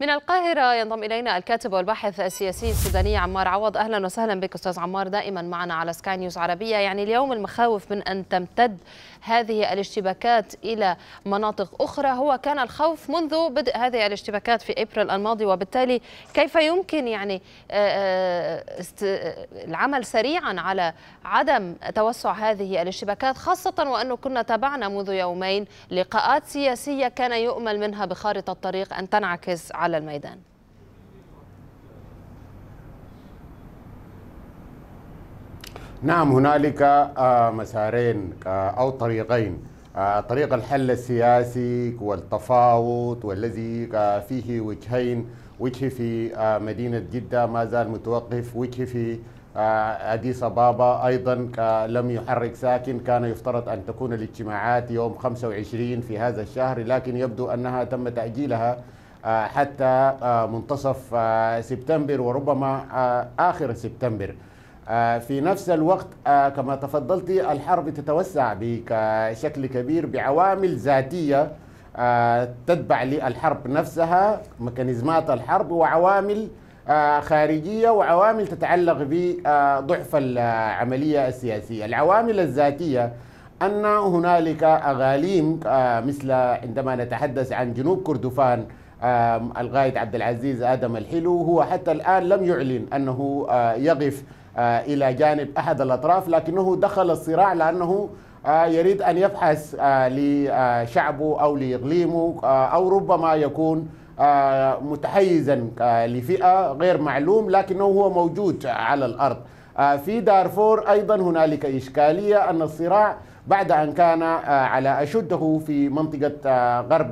من القاهرة ينضم إلينا الكاتب والباحث السياسي السوداني عمار عوض. أهلا وسهلا بك أستاذ عمار دائما معنا على سكاي نيوز عربية. يعني اليوم المخاوف من أن تمتد هذه الاشتباكات إلى مناطق أخرى. هو كان الخوف منذ بدء هذه الاشتباكات في أبريل الماضي وبالتالي كيف يمكن يعني العمل سريعا على عدم توسع هذه الاشتباكات خاصة وأنه كنا تابعنا منذ يومين لقاءات سياسية كان يؤمل منها بخارطة الطريق أن تنعكس على الميدان. نعم هنالك مسارين أو طريقين. طريق الحل السياسي والتفاوض والذي فيه وجهين. وجه في مدينة جدة ما زال متوقف. وجه في أديس أبابا أيضا لم يحرك ساكن. كان يفترض أن تكون الاجتماعات يوم 25 في هذا الشهر لكن يبدو أنها تم تأجيلها. حتى منتصف سبتمبر وربما آخر سبتمبر. في نفس الوقت كما تفضلت الحرب تتوسع بشكل كبير بعوامل ذاتية تتبع للحرب نفسها ميكانيزمات الحرب وعوامل خارجية وعوامل تتعلق بضعف العملية السياسية. العوامل الذاتية أن هنالك أغاليم مثل عندما نتحدث عن جنوب كردفان القائد عبد العزيز آدم الحلو هو حتى الآن لم يعلن أنه يقف إلى جانب أحد الأطراف لكنه دخل الصراع لأنه يريد أن يبحث لشعبه أو لإقليمه أو ربما يكون متحيزا لفئة غير معلوم لكنه هو موجود على الأرض. في دارفور أيضا هنالك إشكالية أن الصراع بعد أن كان على أشده في منطقة غرب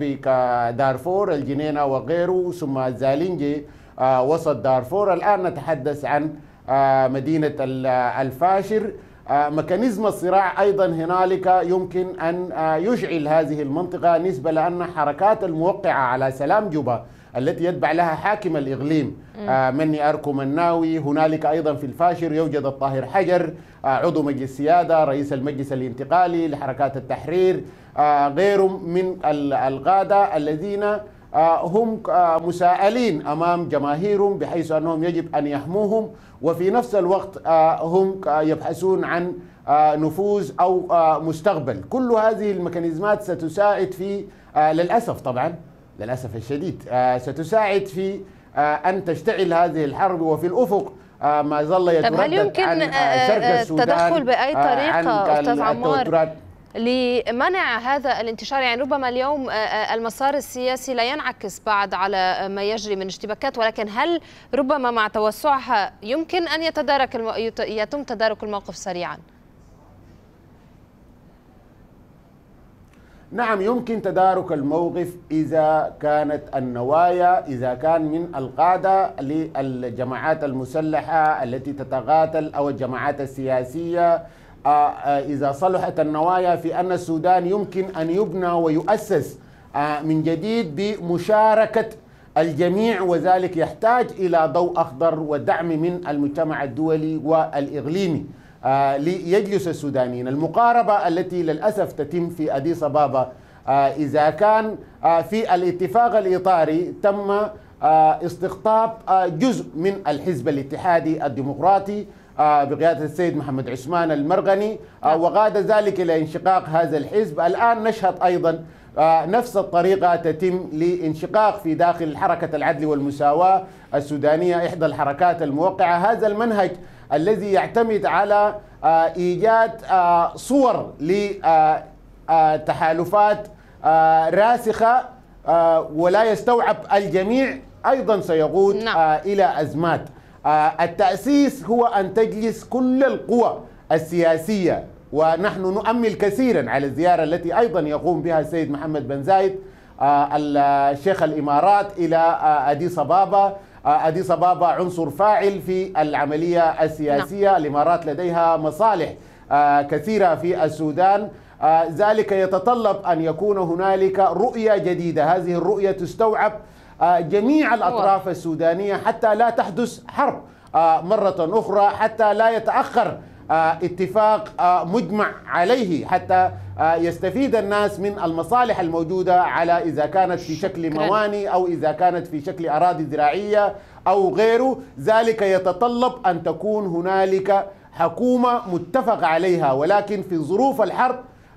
دارفور الجنينة وغيره ثم الزالينجي وسط دارفور. الآن نتحدث عن مدينة الفاشر. ميكانيزم الصراع أيضا هنالك يمكن أن يشعل هذه المنطقة نسبة لأن حركات الموقعة على سلام جوبا التي يتبع لها حاكم الإقليم. مني أركو مناوي هنالك أيضا في الفاشر يوجد الطاهر حجر عضو مجلس السيادة رئيس المجلس الانتقالي لحركات التحرير غير من القادة الذين هم مساءلين أمام جماهيرهم بحيث أنهم يجب أن يحموهم وفي نفس الوقت هم يبحثون عن نفوذ أو مستقبل. كل هذه الميكانيزمات ستساعد في للأسف طبعا للأسف الشديد ستساعد في أن تشتعل هذه الحرب وفي الأفق ما ظل يتردد هل يمكن عن شرق السودان التدخل بأي طريقة أستاذ عمار لمنع هذا الانتشار يعني ربما اليوم المسار السياسي لا ينعكس بعد على ما يجري من اشتباكات ولكن هل ربما مع توسعها يمكن أن يتدارك. يتم تدارك الموقف سريعا؟ نعم يمكن تدارك الموقف إذا كانت النوايا إذا كان من القادة للجماعات المسلحة التي تتقاتل أو الجماعات السياسية. إذا صلحت النوايا في أن السودان يمكن أن يبنى ويؤسس من جديد بمشاركة الجميع وذلك يحتاج إلى ضوء أخضر ودعم من المجتمع الدولي والإقليمي. ليجلس السودانيين. المقاربة التي للأسف تتم في أديس أبابا إذا كان في الاتفاق الإطاري تم استقطاب جزء من الحزب الاتحادي الديمقراطي بقيادة السيد محمد عثمان المرغني وقاد ذلك إلى انشقاق هذا الحزب. الآن نشهد أيضا نفس الطريقة تتم لانشقاق في داخل حركة العدل والمساواة السودانية إحدى الحركات الموقعة. هذا المنهج الذي يعتمد على إيجاد صور لتحالفات راسخة ولا يستوعب الجميع أيضا سيقود نعم. إلى أزمات التأسيس هو أن تجلس كل القوى السياسية ونحن نؤمل كثيرا على الزيارة التي أيضا يقوم بها السيد محمد بن زايد الشيخ الإمارات إلى أديس أبابا أديس أبابا عنصر فاعل في العملية السياسية نعم. الإمارات لديها مصالح كثيرة في السودان. ذلك يتطلب أن يكون هنالك رؤية جديدة. هذه الرؤية تستوعب جميع الأطراف السودانية حتى لا تحدث حرب مرة أخرى حتى لا يتأخر اتفاق مجمع عليه حتى يستفيد الناس من المصالح الموجودة على إذا كانت في شكل مواني أو إذا كانت في شكل أراضي زراعية أو غيره. ذلك يتطلب أن تكون هنالك حكومة متفق عليها ولكن في ظروف الحرب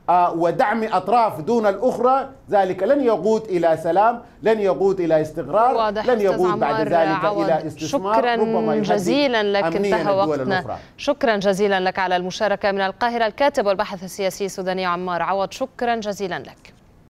ودعم أطراف دون الأخرى ذلك لن يقود إلى سلام لن يقود إلى استقرار لن يقود بعد ذلك عوض. إلى استثمار شكرا ربما جزيلا لك انتهى وقتنا. شكرا جزيلا لك على المشاركة من القاهرة الكاتب والباحث السياسي السوداني عمار عوض. شكرا جزيلا لك.